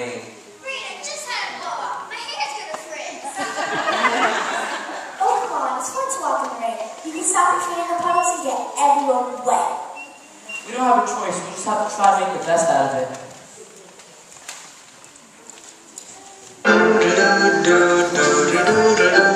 I hate the rain. Rita, just had a blow. My hair's gonna frizz. Oh, come on, it's fun to walk in the rain. You can stop your feet in the puddles and get everyone wet. We don't have a choice. We just have to try to make the best out of it. I'm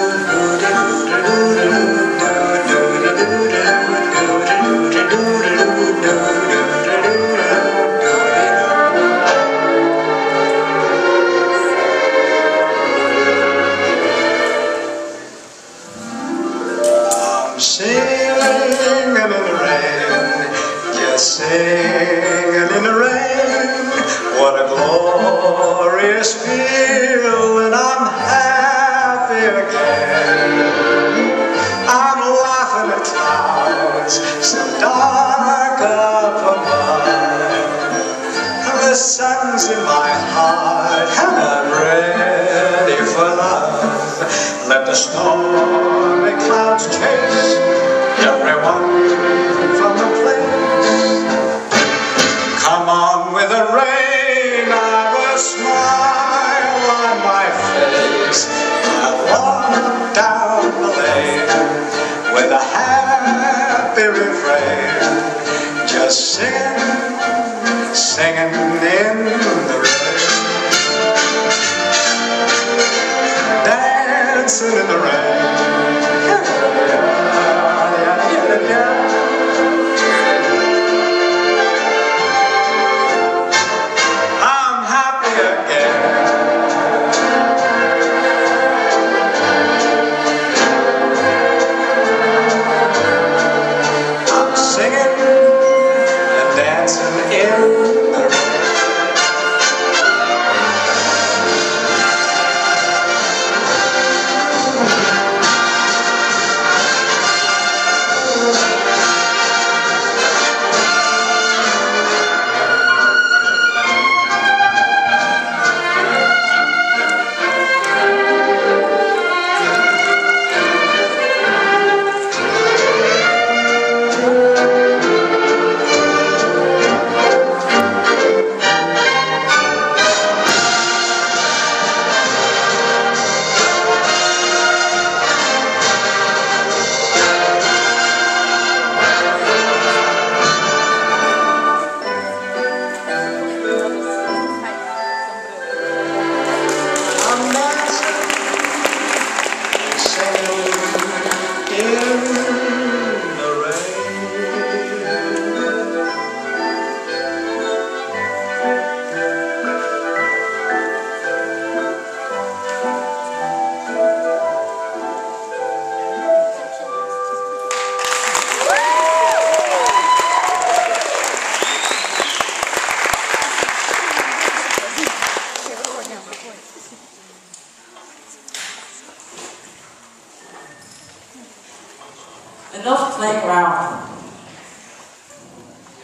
Enough playground. around.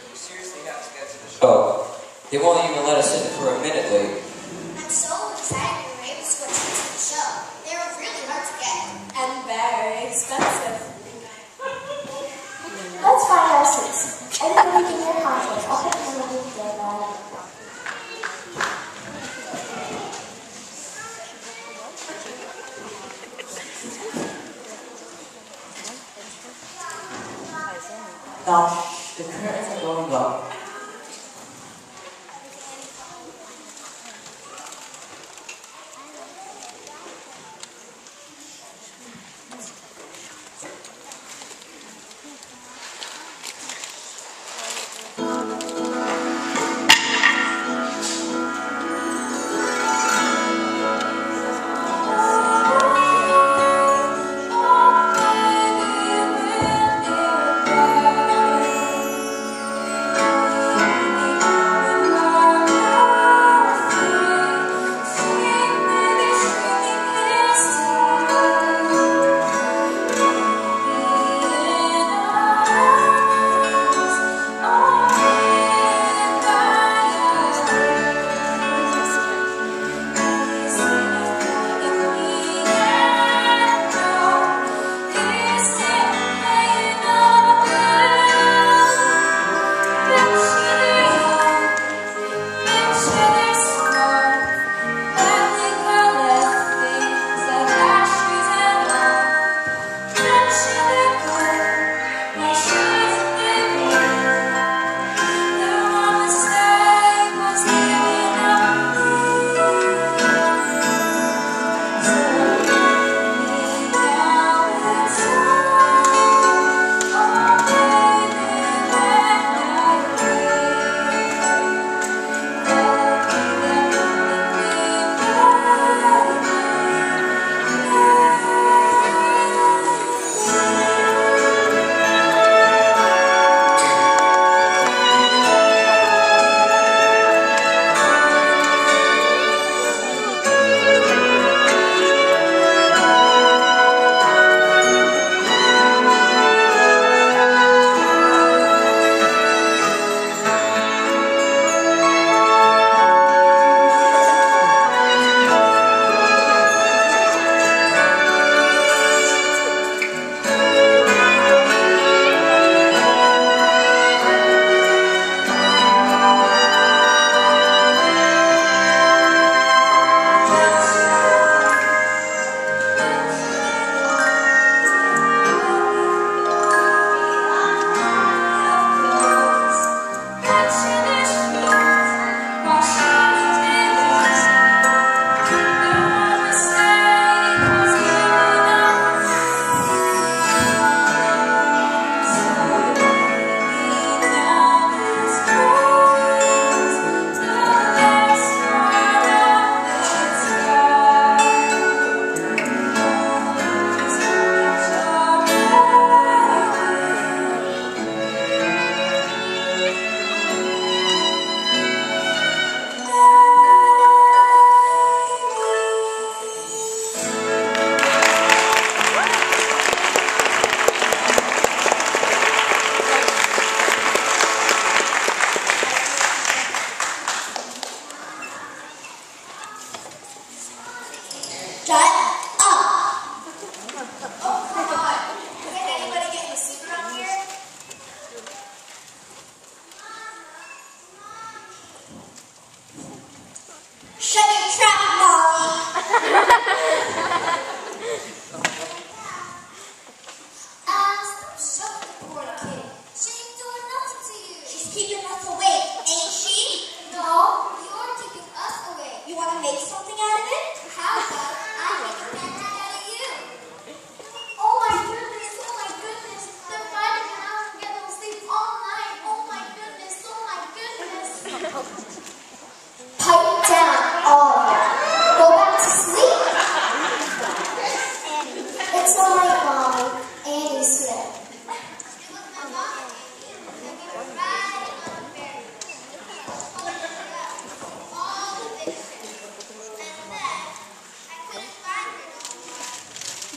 We seriously have to get to the show. They won't even let us in for a minute late. I'm so excited we were able to attend to the show. They were really hard to get. And very expensive. Let's find our seats. Everybody give your Now, the curtains are going up.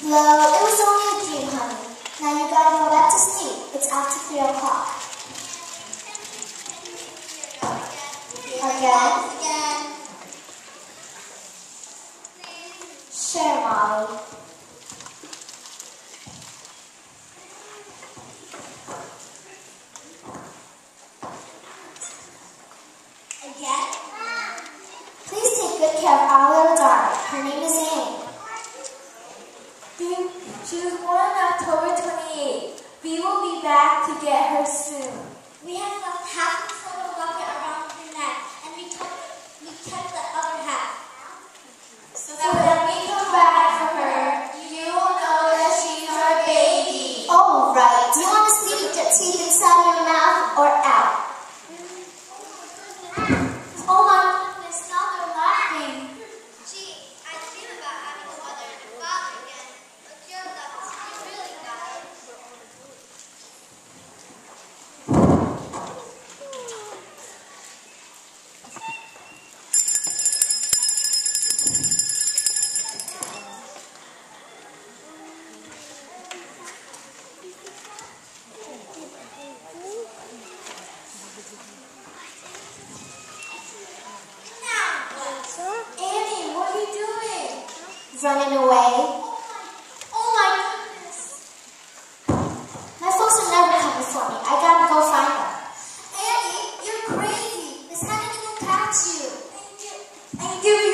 Well, it was only a dream, honey. Now you gotta go back to sleep. It's after 3 o'clock. Again? Again. Sure, Molly. Again? Please take good care of our We will be back to get her soon. We have left half the silver locket around her neck, and we kept, we the other half. So that so when we come back, give